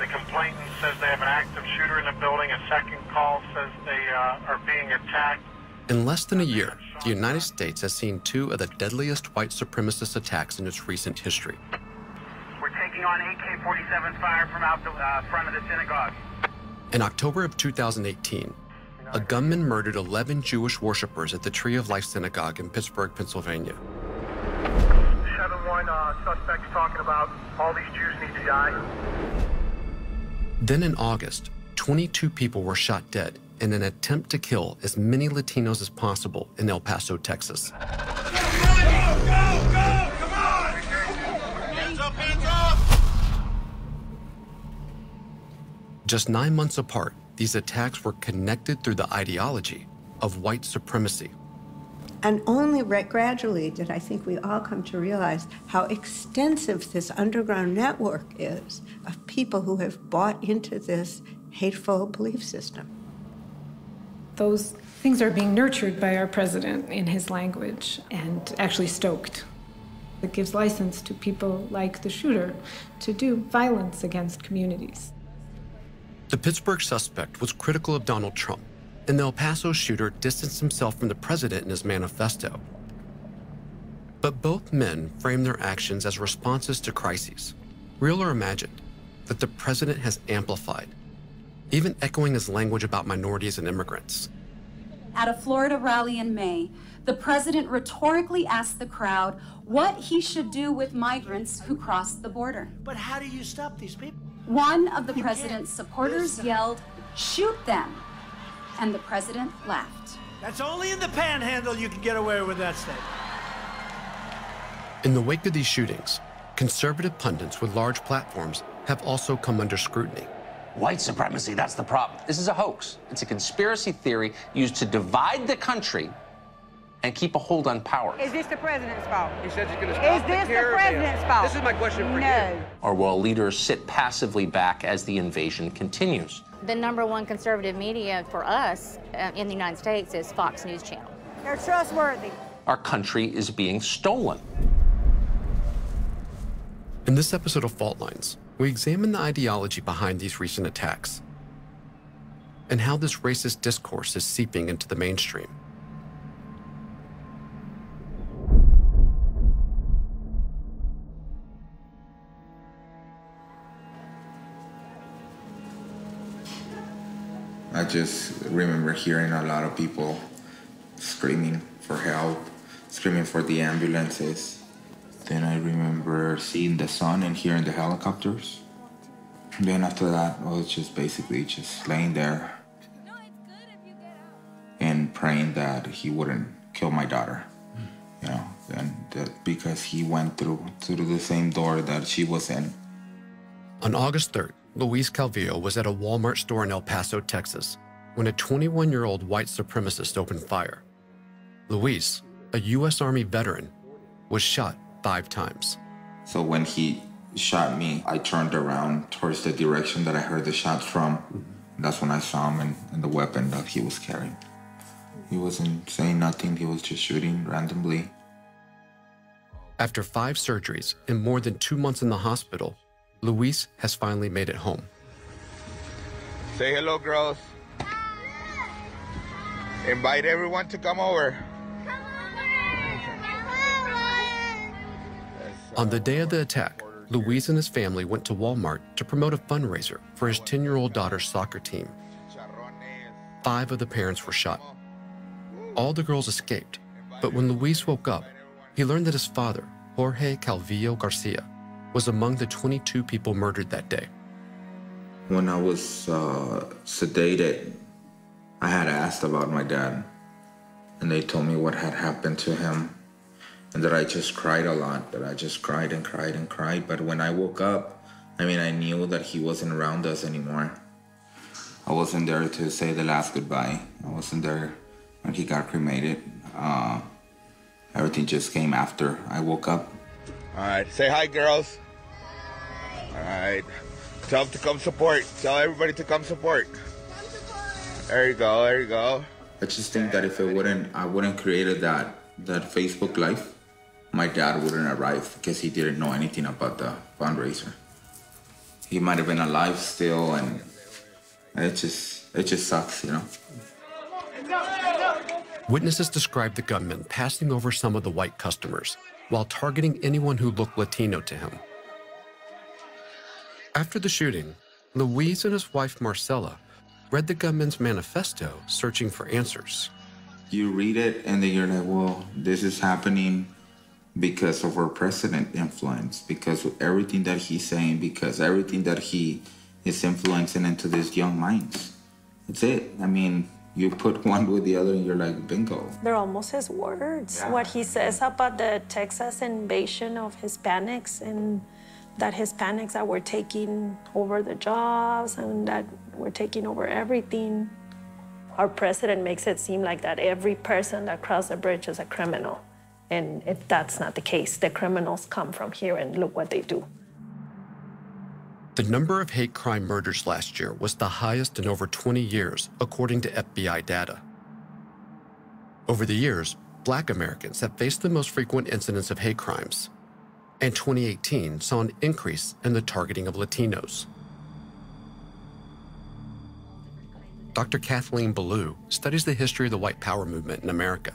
The complainant says they have an active shooter in the building. A second call says they uh, are being attacked. In less than a year, the United States has seen two of the deadliest white supremacist attacks in its recent history. We're taking on AK-47 fire from out the uh, front of the synagogue. In October of 2018, a gunman murdered 11 Jewish worshippers at the Tree of Life Synagogue in Pittsburgh, Pennsylvania. 7-1 uh, suspects talking about all these Jews need to die. Then in August, 22 people were shot dead in an attempt to kill as many Latinos as possible in El Paso, Texas. Just nine months apart, these attacks were connected through the ideology of white supremacy. And only gradually did I think we all come to realize how extensive this underground network is of people who have bought into this hateful belief system. Those things are being nurtured by our president in his language and actually stoked. It gives license to people like the shooter to do violence against communities. The Pittsburgh suspect was critical of Donald Trump, and the El Paso shooter distanced himself from the president in his manifesto. But both men framed their actions as responses to crises, real or imagined, that the president has amplified, even echoing his language about minorities and immigrants. At a Florida rally in May, the president rhetorically asked the crowd what he should do with migrants who crossed the border. But how do you stop these people? One of the president's supporters yelled, Shoot them! And the president laughed. That's only in the panhandle you can get away with that statement. In the wake of these shootings, conservative pundits with large platforms have also come under scrutiny. White supremacy, that's the problem. This is a hoax. It's a conspiracy theory used to divide the country and keep a hold on power. Is this the president's fault? He says he's going to stop Is this the, the president's fault? This is my question for no. you. Or will leaders sit passively back as the invasion continues? The number one conservative media for us uh, in the United States is Fox News Channel. They're trustworthy. Our country is being stolen. In this episode of Fault Lines, we examine the ideology behind these recent attacks and how this racist discourse is seeping into the mainstream. I just remember hearing a lot of people screaming for help, screaming for the ambulances. Then I remember seeing the sun and hearing the helicopters. Then after that, I was just basically just laying there and praying that he wouldn't kill my daughter. You know, and that because he went through through the same door that she was in. On August 3rd, Luis Calvillo was at a Walmart store in El Paso, Texas, when a 21 year old white supremacist opened fire. Luis, a U.S. Army veteran, was shot five times. So when he shot me, I turned around towards the direction that I heard the shots from. That's when I saw him and, and the weapon that he was carrying. He wasn't saying nothing, he was just shooting randomly. After five surgeries and more than two months in the hospital, Luis has finally made it home. Say hello, girls. Invite everyone to come over. On the day of the attack, Luis and his family went to Walmart to promote a fundraiser for his 10 year old daughter's soccer team. Five of the parents were shot. All the girls escaped, but when Luis woke up, he learned that his father, Jorge Calvillo Garcia, was among the 22 people murdered that day. When I was uh, sedated, I had asked about my dad, and they told me what had happened to him, and that I just cried a lot, that I just cried and cried and cried. But when I woke up, I mean, I knew that he wasn't around us anymore. I wasn't there to say the last goodbye. I wasn't there when he got cremated. Uh, everything just came after I woke up. All right, say hi, girls. All right, tell them to come support. Tell everybody to come support. There you go. There you go. I just think that if it wouldn't, I wouldn't created that that Facebook Live, my dad wouldn't arrive because he didn't know anything about the fundraiser. he might have been alive still, and it just it just sucks, you know. Witnesses described the gunman passing over some of the white customers while targeting anyone who looked Latino to him. After the shooting, Luis and his wife Marcella read the gunman's manifesto searching for answers. You read it and then you're like, well, this is happening because of our president influence, because of everything that he's saying, because everything that he is influencing into these young minds. That's it. I mean, you put one with the other and you're like, bingo. They're almost his words. Yeah. What he says about the Texas invasion of Hispanics and that Hispanics that were taking over the jobs and that were taking over everything. Our president makes it seem like that every person that crossed the bridge is a criminal. And if that's not the case, the criminals come from here and look what they do. The number of hate crime murders last year was the highest in over 20 years, according to FBI data. Over the years, black Americans have faced the most frequent incidents of hate crimes, and 2018 saw an increase in the targeting of Latinos. Dr. Kathleen Belew studies the history of the white power movement in America.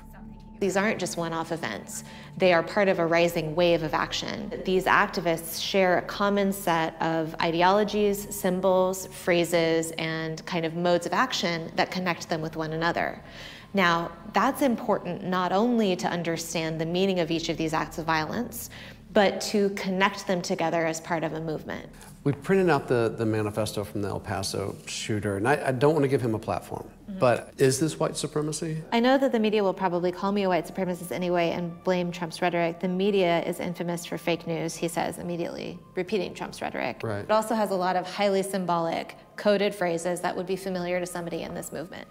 These aren't just one off events, they are part of a rising wave of action. These activists share a common set of ideologies, symbols, phrases, and kind of modes of action that connect them with one another. Now, that's important not only to understand the meaning of each of these acts of violence, but to connect them together as part of a movement. We printed out the, the manifesto from the El Paso shooter, and I, I don't want to give him a platform, Mhm. but is this white supremacy? I know that the media will probably call me a white supremacist anyway and blame Trump's rhetoric. The media is infamous for fake news, he says immediately, repeating Trump's rhetoric. Right. It also has a lot of highly symbolic, coded phrases that would be familiar to somebody in this movement.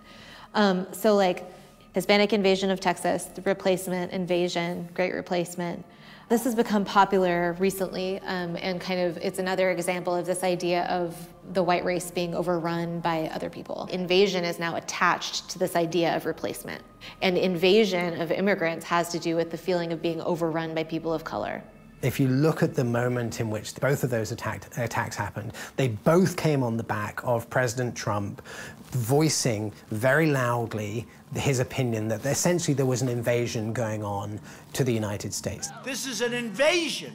Um, so, like Hispanic invasion of Texas, the replacement, invasion, great replacement. This has become popular recently, um, and kind of it's another example of this idea of the white race being overrun by other people. Invasion is now attached to this idea of replacement. And invasion of immigrants has to do with the feeling of being overrun by people of color. If you look at the moment in which both of those attacks happened, they both came on the back of President Trump voicing very loudly his opinion that essentially there was an invasion going on to the United States. This is an invasion.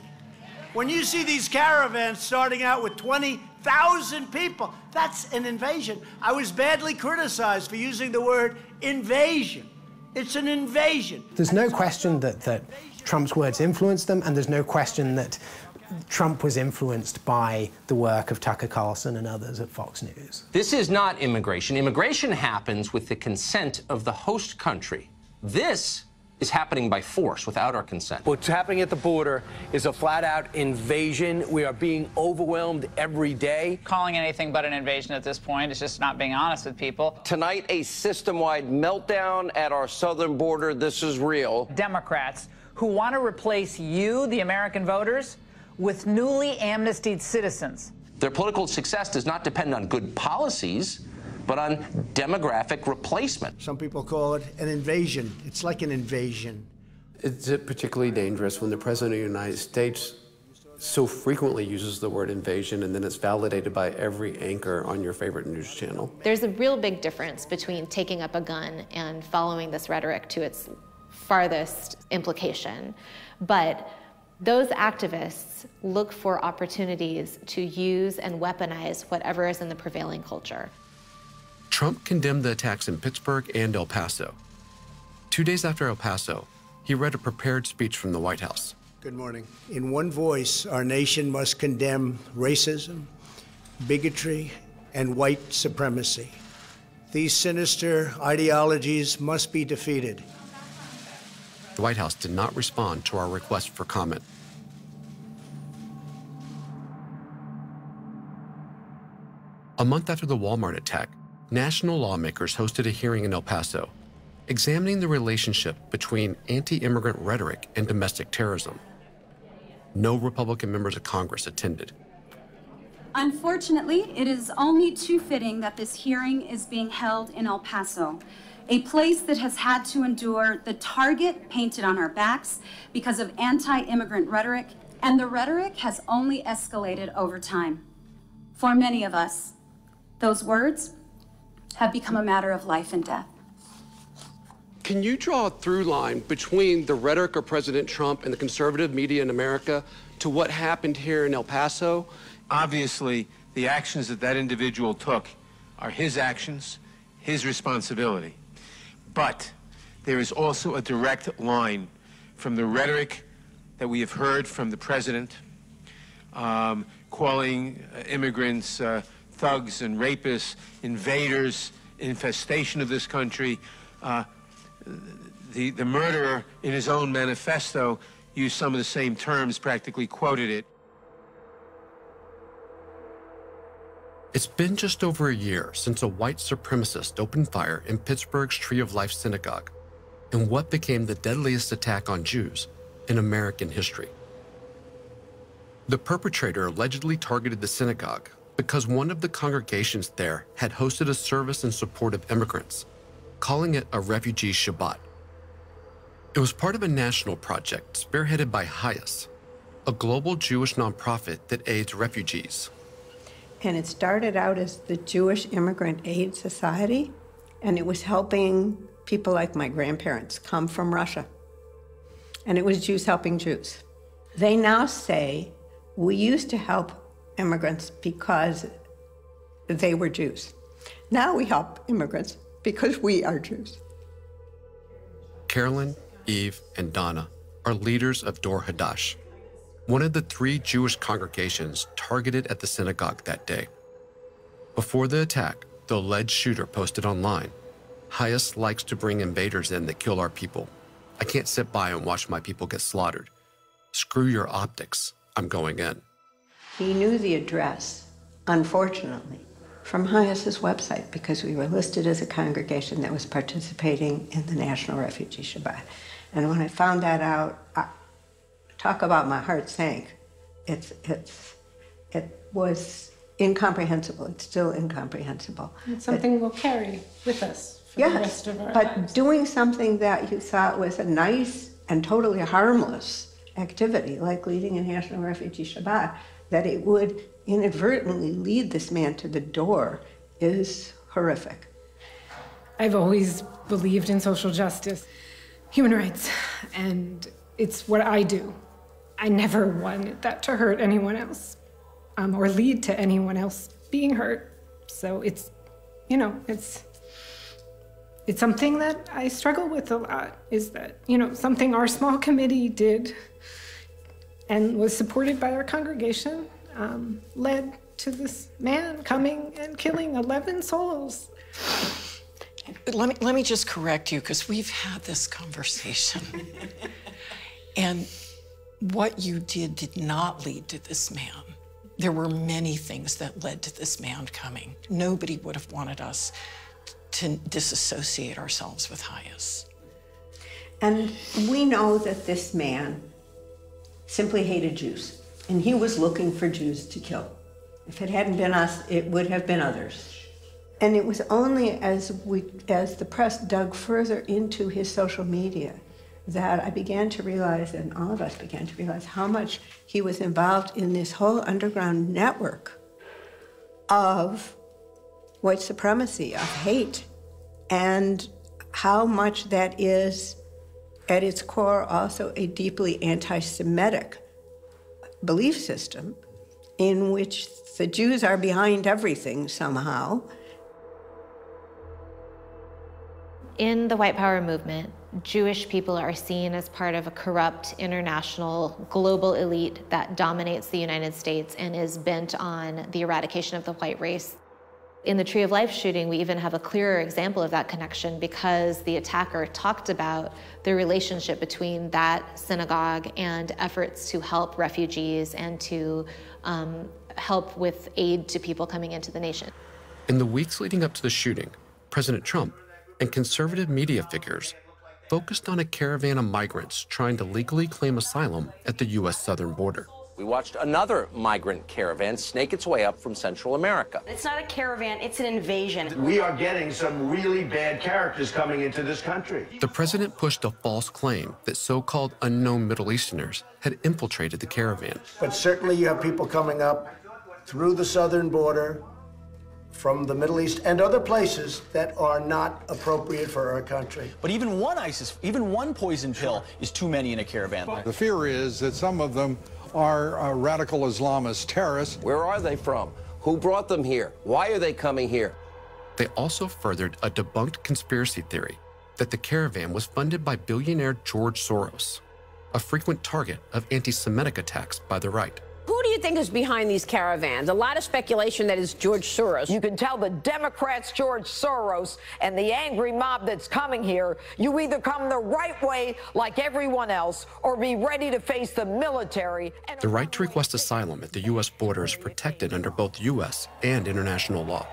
When you see these caravans starting out with 20,000 people, that's an invasion. I was badly criticized for using the word invasion. It's an invasion. There's no question that, that Trump's words influenced them, and there's no question that Trump was influenced by the work of Tucker Carlson and others at Fox News. This is not immigration. Immigration happens with the consent of the host country. This is happening by force without our consent. What's happening at the border is a flat out invasion. We are being overwhelmed every day. Calling anything but an invasion at this point is just not being honest with people. Tonight, a system wide meltdown at our southern border. This is real. Democrats who want to replace you, the American voters, with newly amnestied citizens. Their political success does not depend on good policies, but on demographic replacement. Some people call it an invasion. It's like an invasion. Is it particularly dangerous when the President of the United States so frequently uses the word invasion and then it's validated by every anchor on your favorite news channel? There's a real big difference between taking up a gun and following this rhetoric to its farthest implication. But those activists look for opportunities to use and weaponize whatever is in the prevailing culture. Trump condemned the attacks in Pittsburgh and El Paso. Two days after El Paso, he read a prepared speech from the White House. Good morning. In one voice, our nation must condemn racism, bigotry, and white supremacy. These sinister ideologies must be defeated. The White House did not respond to our request for comment. A month after the Walmart attack, national lawmakers hosted a hearing in El Paso examining the relationship between anti immigrant rhetoric and domestic terrorism. No Republican members of Congress attended. Unfortunately, it is only too fitting that this hearing is being held in El Paso, a place that has had to endure the target painted on our backs because of anti immigrant rhetoric, and the rhetoric has only escalated over time. For many of us, those words have become a matter of life and death. Can you draw a through line between the rhetoric of President Trump and the conservative media in America to what happened here in El Paso? Obviously, the actions that that individual took are his actions, his responsibility. But there is also a direct line from the rhetoric that we have heard from the president, um, calling uh, immigrants uh, thugs and rapists, invaders, infestation of this country. Uh, the, the murderer, in his own manifesto, used some of the same terms, practically quoted it. It's been just over a year since a white supremacist opened fire in Pittsburgh's Tree of Life synagogue in what became the deadliest attack on Jews in American history. The perpetrator allegedly targeted the synagogue because one of the congregations there had hosted a service in support of immigrants, calling it a refugee Shabbat. It was part of a national project spearheaded by HIAS, a global Jewish nonprofit that aids refugees. And it started out as the Jewish Immigrant Aid Society, and it was helping people like my grandparents come from Russia. And it was Jews helping Jews. They now say we used to help immigrants because they were Jews. Now we help immigrants because we are Jews. Carolyn, Eve, and Donna are leaders of Dor Hadash, one of the three Jewish congregations targeted at the synagogue that day. Before the attack, the alleged shooter posted online HIAS likes to bring invaders in that kill our people. I can't sit by and watch my people get slaughtered. Screw your optics. I'm going in. He knew the address, unfortunately, from HIAS's website because we were listed as a congregation that was participating in the National Refugee Shabbat. And when I found that out, I, talk about my heart sank. It's, it's, it was incomprehensible. It's still incomprehensible. It's something we'll carry with us for the rest of our but lives. doing something that you thought was a nice and totally harmless activity, like leading a National Refugee Shabbat, that it would inadvertently lead this man to the door is horrific. I've always believed in social justice, human rights, and it's what I do. I never wanted that to hurt anyone else um, or lead to anyone else being hurt. So it's, you know, it's it's something that I struggle with a lot. Is that you know something our small committee did and was supported by our congregation um, led to this man coming and killing 11 souls. Let me, let me just correct you because we've had this conversation. and what you did did not lead to this man. There were many things that led to this man coming. Nobody would have wanted us to disassociate ourselves with HIAS. And we know that this man simply hated Jews, and he was looking for Jews to kill. If it hadn't been us, it would have been others. And it was only as we, as the press dug further into his social media, that I began to realize, and all of us began to realize, how much he was involved in this whole underground network of white supremacy, of hate, and how much that is, at its core, also a deeply anti Semitic belief system in which the Jews are behind everything somehow. In the white power movement, Jewish people are seen as part of a corrupt international global elite that dominates the United States and is bent on the eradication of the white race. In the Tree of Life shooting, we even have a clearer example of that connection because the attacker talked about the relationship between that synagogue and efforts to help refugees and to um, help with aid to people coming into the nation. In the weeks leading up to the shooting, President Trump and conservative media figures focused on a caravan of migrants trying to legally claim asylum at the U.S. southern border. We watched another migrant caravan snake its way up from Central America. It's not a caravan, it's an invasion. We are getting some really bad characters coming into this country. The president pushed a false claim that so called unknown Middle Easterners had infiltrated the caravan. But certainly you have people coming up through the southern border from the Middle East and other places that are not appropriate for our country. But even one ISIS, even one poison pill is too many in a caravan. The fear is that some of them are uh, radical Islamist terrorists. Where are they from? Who brought them here? Why are they coming here? They also furthered a debunked conspiracy theory that the caravan was funded by billionaire George Soros, a frequent target of anti Semitic attacks by the right. Who do you think is behind these caravans? A lot of speculation that it's George Soros. You can tell the Democrats, George Soros, and the angry mob that's coming here. You either come the right way, like everyone else, or be ready to face the military. The right to request asylum at the U.S. border is protected under both U.S. and international law.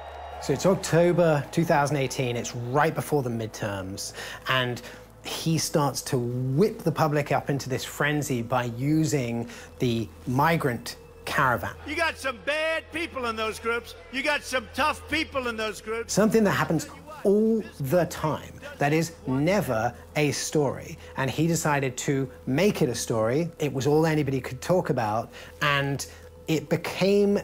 So it's October 2018, it's right before the midterms, and he starts to whip the public up into this frenzy by using the migrant caravan. You got some bad people in those groups. You got some tough people in those groups. Something that happens all the time. That is never a story. And he decided to make it a story. It was all anybody could talk about. And it became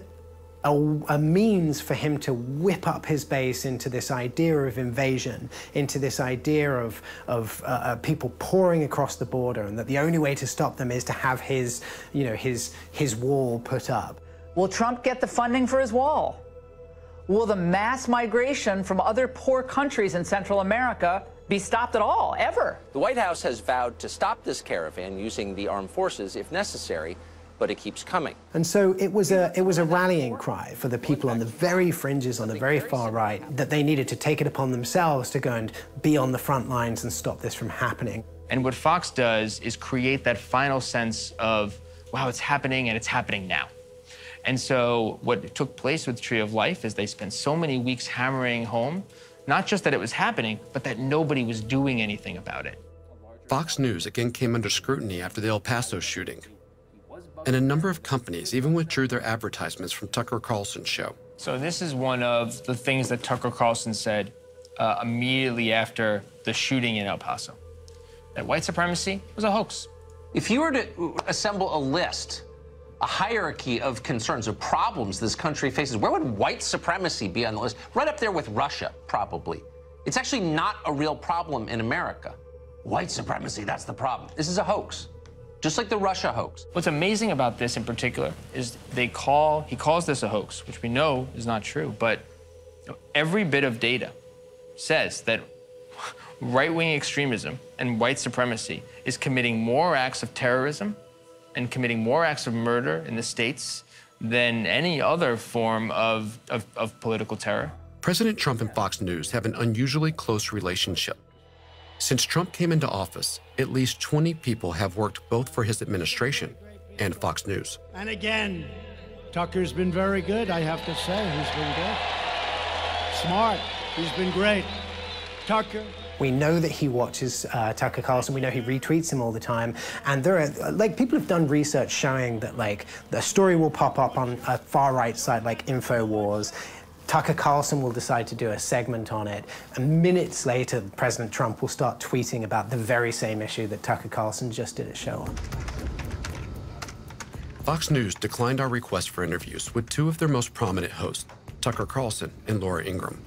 a, a, means for him to whip up his base into this idea of invasion, into this idea of, of uh, uh, people pouring across the border, and that the only way to stop them is to have his, you know, his, his wall put up. Will Trump get the funding for his wall? Will the mass migration from other poor countries in Central America be stopped at all, ever? The White House has vowed to stop this caravan using the armed forces if necessary but it keeps coming. And so it was a it was a rallying cry for the people on the very fringes, on the very far right, that they needed to take it upon themselves to go and be on the front lines and stop this from happening. And what Fox does is create that final sense of, wow, it's happening and it's happening now. And so what took place with Tree of Life is they spent so many weeks hammering home, not just that it was happening, but that nobody was doing anything about it. Fox News again came under scrutiny after the El Paso shooting, and a number of companies even withdrew their advertisements from Tucker Carlson's show. So this is one of the things that Tucker Carlson said uh, immediately after the shooting in El Paso, that white supremacy was a hoax. If you were to assemble a list, a hierarchy of concerns, of problems this country faces, where would white supremacy be on the list? Right up there with Russia, probably. It's actually not a real problem in America. White supremacy, that's the problem. This is a hoax just like the Russia hoax. What's amazing about this in particular is they call, he calls this a hoax, which we know is not true, but every bit of data says that right-wing extremism and white supremacy is committing more acts of terrorism and committing more acts of murder in the states than any other form of, of, of political terror. President Trump and Fox News have an unusually close relationship. Since Trump came into office, at least 20 people have worked both for his administration and Fox News. And again, Tucker's been very good, I have to say. He's been good. Smart. He's been great. Tucker, we know that he watches uh, Tucker Carlson. We know he retweets him all the time. And there are, like, people have done research showing that, like, the story will pop up on a far right site like InfoWars. Tucker Carlson will decide to do a segment on it, and minutes later, President Trump will start tweeting about the very same issue that Tucker Carlson just did a show on. Fox News declined our request for interviews with two of their most prominent hosts, Tucker Carlson and Laura Ingraham.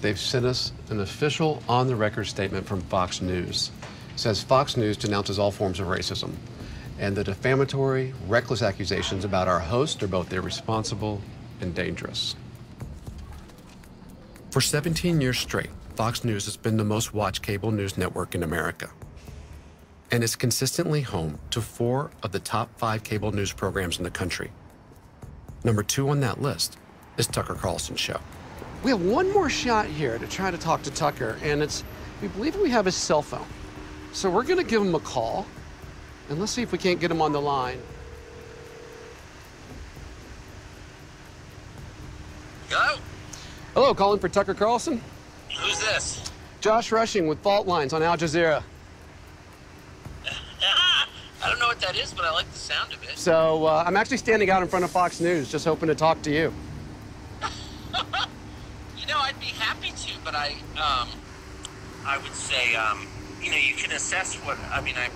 They've sent us an official on the record statement from Fox News. It says Fox News denounces all forms of racism, and the defamatory, reckless accusations about our host are both irresponsible and dangerous. For 17 years straight, Fox News has been the most watched cable news network in America. And is consistently home to four of the top five cable news programs in the country. Number two on that list is Tucker Carlson's show. We have one more shot here to try to talk to Tucker, and it's, we believe we have his cell phone. So we're going to give him a call, and let's see if we can't get him on the line. Hello? Hello, calling for Tucker Carlson? Who's this? Josh Rushing with Fault Lines on Al Jazeera. I don't know what that is, but I like the sound of it. So uh, I'm actually standing out in front of Fox News, just hoping to talk to you. you know, I'd be happy to, but I, um, I would say, um, you know, you can assess what. I mean, I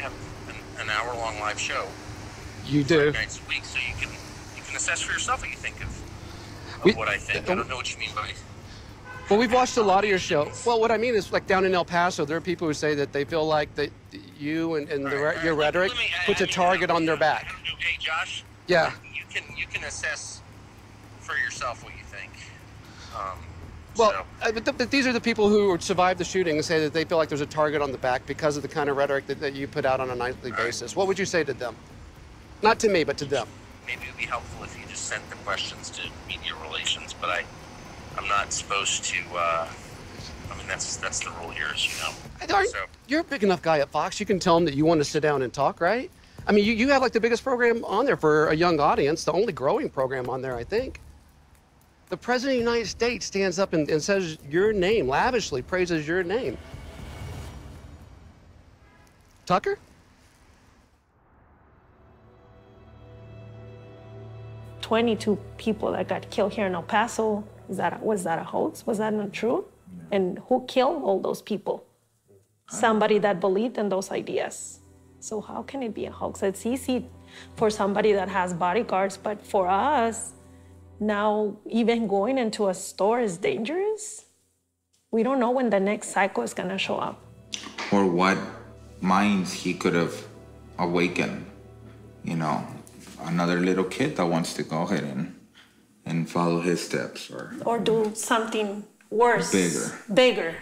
have an, an hour-long live show. You do. Nights a week, so you can you can assess for yourself what you think of, of We- what I think. I don't know what you mean by. Well, we've watched a lot of your show. Well, what I mean is, like down in El Paso, there are people who say that they feel like that you and, and the, re- your rhetoric puts a target on their back. Hey, Josh. Yeah. You can you can assess for yourself what you think. Um, Well, but, th- but these are the people who survived the shooting and say that they feel like there's a target on the back because of the kind of rhetoric that, that you put out on a nightly basis. What would you say to them? Not to me, but to them. maybe it would be helpful if you sent the questions to media relations, but I I'm not supposed to. Uh, I mean, that's that's the rule here, as you know. Aren't- You're a big enough guy at Fox. You can tell them that you want to sit down and talk, right? I mean, you, you have like the biggest program on there for a young audience, the only growing program on there, I think. The President of the United States stands up and, and says your name, lavishly praises your name. Tucker? Twenty-two people that got killed here in El Paso. Is that was that a hoax? Was that not true? And who killed all those people? Somebody that believed in those ideas. So how can it be a hoax? It's easy for somebody that has bodyguards, but for us, now even going into a store is dangerous. We don't know when the next cycle is gonna show up. or what minds he could have awakened. You know, another little kid that wants to go ahead and and follow his steps, or Or do something worse. Bigger. Bigger.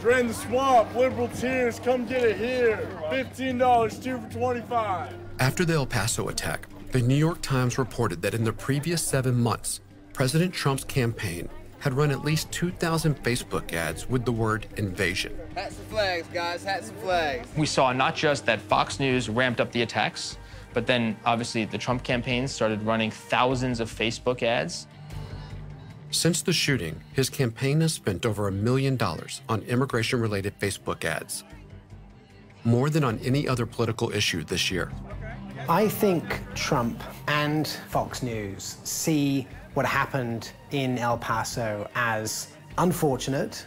Drain the swamp, liberal tears, come get it here. $15, two for 25. After the El Paso attack, the New York Times reported that in the previous seven months, President Trump's campaign had run at least 2,000 Facebook ads with the word invasion. Hats and flags, guys. Hats and flags. We saw not just that Fox News ramped up the attacks, but then obviously the Trump campaign started running thousands of Facebook ads. Since the shooting, his campaign has spent over a million dollars on immigration related Facebook ads, more than on any other political issue this year. I think Trump and Fox News see what happened in El Paso as unfortunate,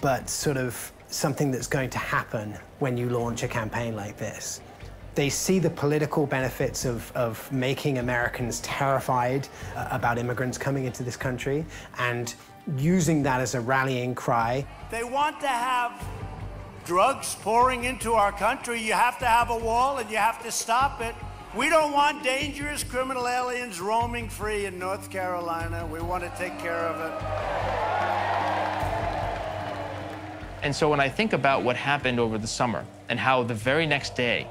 but sort of something that's going to happen when you launch a campaign like this. They see the political benefits of, of making Americans terrified uh, about immigrants coming into this country and using that as a rallying cry. They want to have drugs pouring into our country. You have to have a wall and you have to stop it. We don't want dangerous criminal aliens roaming free in North Carolina. We want to take care of it. And so when I think about what happened over the summer and how the very next day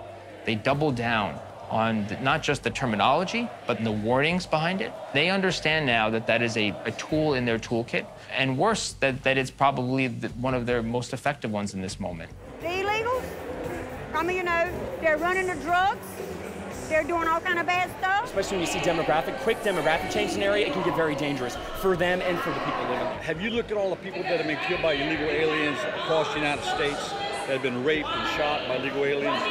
they doubled down on the, not just the terminology, but the warnings behind it, they understand now that that is a, a tool in their toolkit. And worse, that, that it's probably the, one of their most effective ones in this moment. The illegals, I mean, you know, they're running the drugs. They're doing all kind of bad stuff. Especially when you see demographic, quick demographic change in an area, it can get very dangerous for them and for the people living there. Have you looked at all the people that have been killed by illegal aliens across the United States that have been raped and shot by illegal aliens?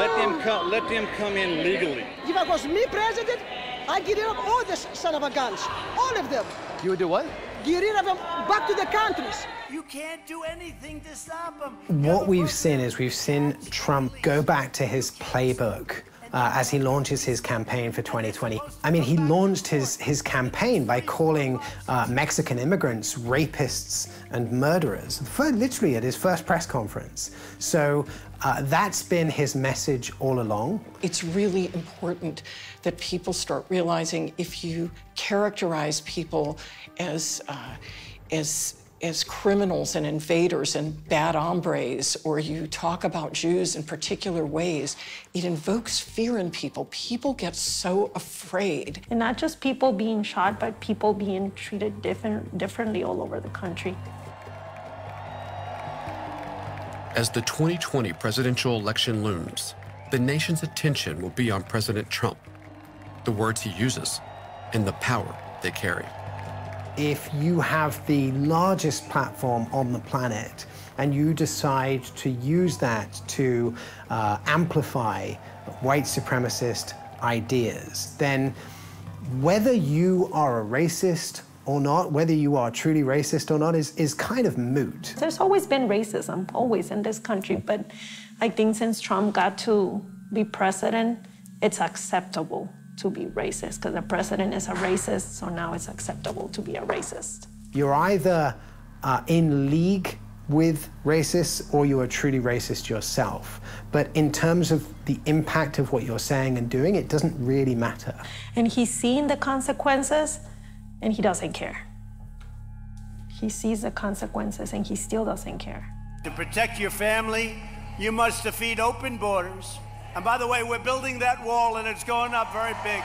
Let them come. Let them come in legally. If I was me president, I'd get rid of all the son of a guns. All of them. You would do what? Get rid of them back to the countries. You can't do anything to stop them. What we've seen is we've seen Trump go back to his playbook uh, as he launches his campaign for 2020. I mean, he launched his, his campaign by calling uh, Mexican immigrants rapists and murderers, for, literally at his first press conference. So uh, that's been his message all along. It's really important that people start realizing if you characterize people as, uh, as, as criminals and invaders and bad hombres, or you talk about Jews in particular ways, it invokes fear in people. People get so afraid. And not just people being shot, but people being treated different, differently all over the country. As the 2020 presidential election looms, the nation's attention will be on President Trump, the words he uses, and the power they carry. If you have the largest platform on the planet and you decide to use that to uh, amplify white supremacist ideas, then whether you are a racist or not, whether you are truly racist or not, is, is kind of moot. There's always been racism, always in this country, but I think since Trump got to be president, it's acceptable to be racist because the president is a racist, so now it's acceptable to be a racist. You're either uh, in league with racists or you are truly racist yourself. But in terms of the impact of what you're saying and doing, it doesn't really matter. And he's seen the consequences and he doesn't care. He sees the consequences and he still doesn't care. To protect your family, you must defeat open borders. And by the way, we're building that wall and it's going up very big.